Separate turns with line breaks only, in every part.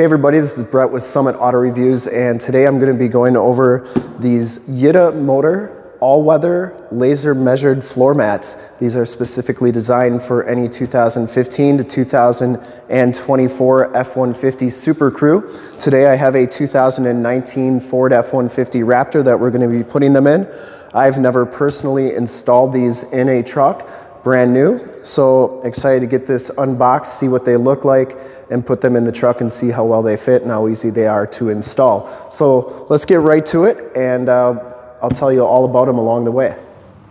Hey everybody, this is Brett with Summit Auto Reviews and today I'm going to be going over these Yita Motor all-weather laser measured floor mats. These are specifically designed for any 2015 to 2024 F-150 Super Crew. Today I have a 2019 Ford F-150 Raptor that we're going to be putting them in. I've never personally installed these in a truck, brand new. So excited to get this unboxed, see what they look like, and put them in the truck and see how well they fit and how easy they are to install. So let's get right to it, and uh, I'll tell you all about them along the way.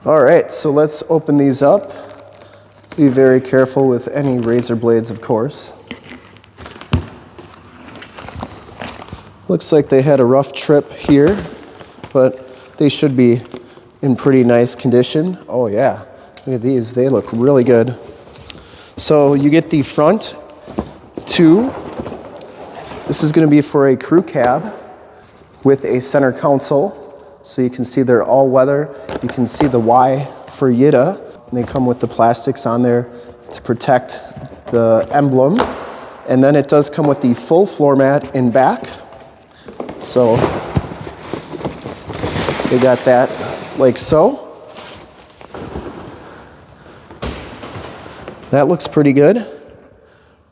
All right, so let's open these up. Be very careful with any razor blades, of course. Looks like they had a rough trip here, but they should be in pretty nice condition. Oh yeah, look at these, they look really good. So you get the front two. This is gonna be for a crew cab with a center console. So you can see they're all weather. You can see the Y for Yita. And they come with the plastics on there to protect the emblem. And then it does come with the full floor mat in back. So they got that like so. That looks pretty good.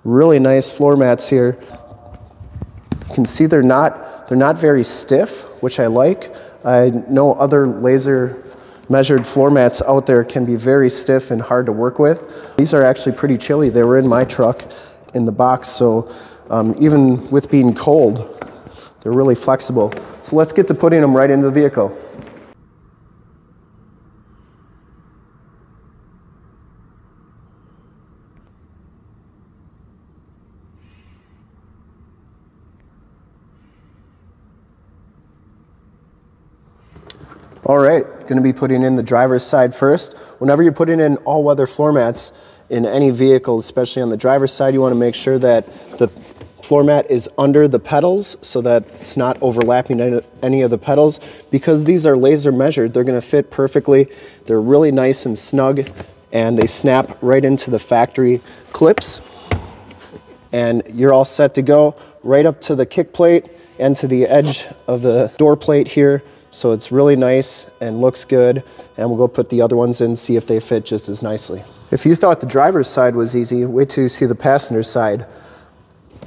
Really nice floor mats here. You can see they're not, they're not very stiff, which I like. I know other laser measured floor mats out there can be very stiff and hard to work with. These are actually pretty chilly. They were in my truck in the box, so um, even with being cold, they're really flexible. So let's get to putting them right into the vehicle. All right, gonna be putting in the driver's side first. Whenever you're putting in all-weather floor mats in any vehicle, especially on the driver's side, you wanna make sure that the floor mat is under the pedals so that it's not overlapping any of the pedals. Because these are laser measured, they're gonna fit perfectly. They're really nice and snug and they snap right into the factory clips. And you're all set to go right up to the kick plate and to the edge of the door plate here. So it's really nice and looks good. And we'll go put the other ones in, see if they fit just as nicely. If you thought the driver's side was easy, wait till you see the passenger side.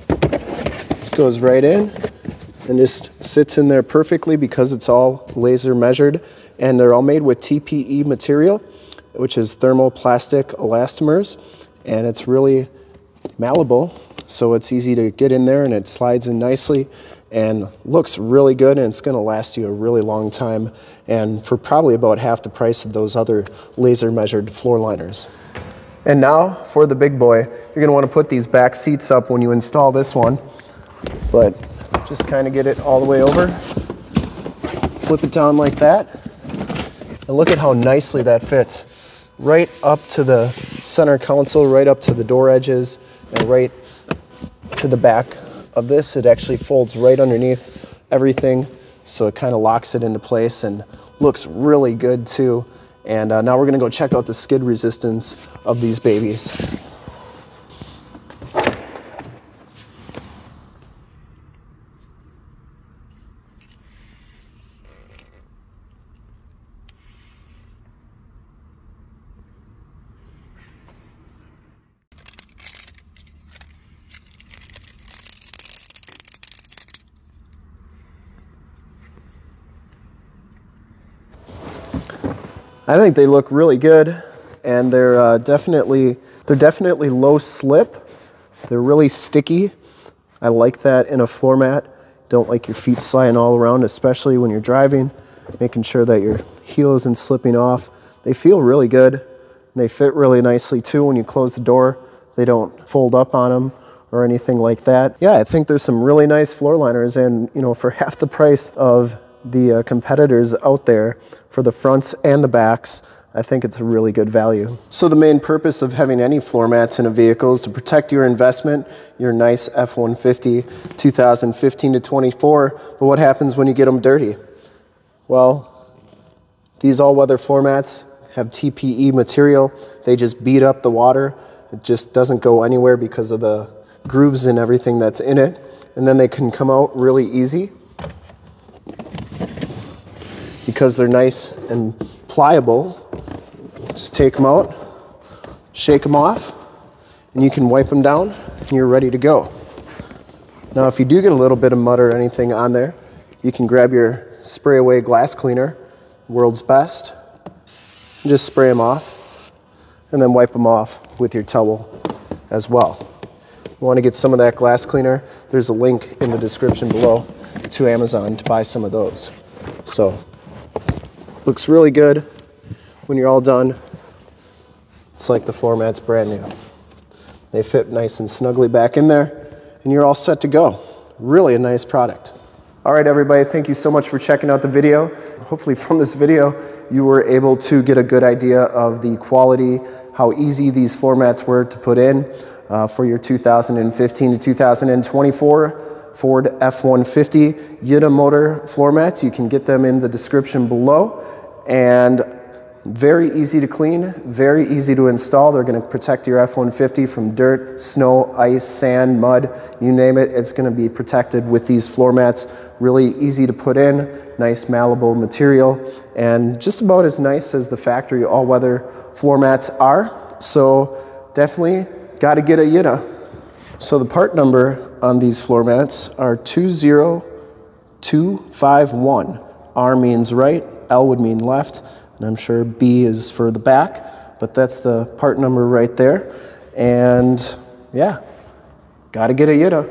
This goes right in and just sits in there perfectly because it's all laser measured. And they're all made with TPE material, which is thermoplastic elastomers. And it's really malleable, so it's easy to get in there and it slides in nicely and looks really good and it's going to last you a really long time and for probably about half the price of those other laser measured floor liners. And now for the big boy, you're going to want to put these back seats up when you install this one, but just kind of get it all the way over, flip it down like that, and look at how nicely that fits. Right up to the center console, right up to the door edges, and right to the back of this, it actually folds right underneath everything. So it kind of locks it into place and looks really good too. And uh, now we're gonna go check out the skid resistance of these babies. I think they look really good and they're uh, definitely they're definitely low slip. They're really sticky. I like that in a floor mat. Don't like your feet sliding all around, especially when you're driving, making sure that your heel isn't slipping off. They feel really good. They fit really nicely too when you close the door. They don't fold up on them or anything like that. Yeah, I think there's some really nice floor liners and you know for half the price of the uh, competitors out there for the fronts and the backs, I think it's a really good value. So the main purpose of having any floor mats in a vehicle is to protect your investment, your nice F-150 2015 to 24, but what happens when you get them dirty? Well, these all-weather floor mats have TPE material. They just beat up the water. It just doesn't go anywhere because of the grooves and everything that's in it. and then they can come out really easy because they're nice and pliable. Just take them out, shake them off, and you can wipe them down and you're ready to go. Now, if you do get a little bit of mud or anything on there, you can grab your spray away glass cleaner, world's best, and just spray them off and then wipe them off with your towel as well. You want to get some of that glass cleaner, there's a link in the description below to Amazon to buy some of those. So, looks really good. When you're all done, it's like the floor mat's brand new. They fit nice and snugly back in there, and you're all set to go. Really a nice product. All right, everybody, thank you so much for checking out the video. Hopefully from this video, you were able to get a good idea of the quality, how easy these floor mats were to put in uh, for your 2015 to 2024 Ford F-150 Yita motor floor mats. You can get them in the description below. And very easy to clean, very easy to install. They're gonna protect your F-150 from dirt, snow, ice, sand, mud, you name it. It's gonna be protected with these floor mats. Really easy to put in, nice malleable material, and just about as nice as the factory all-weather floor mats are. So definitely gotta get a Yita. So the part number on these floor mats are 20251. R means right, L would mean left, and I'm sure B is for the back, but that's the part number right there. And yeah, gotta get a Yita.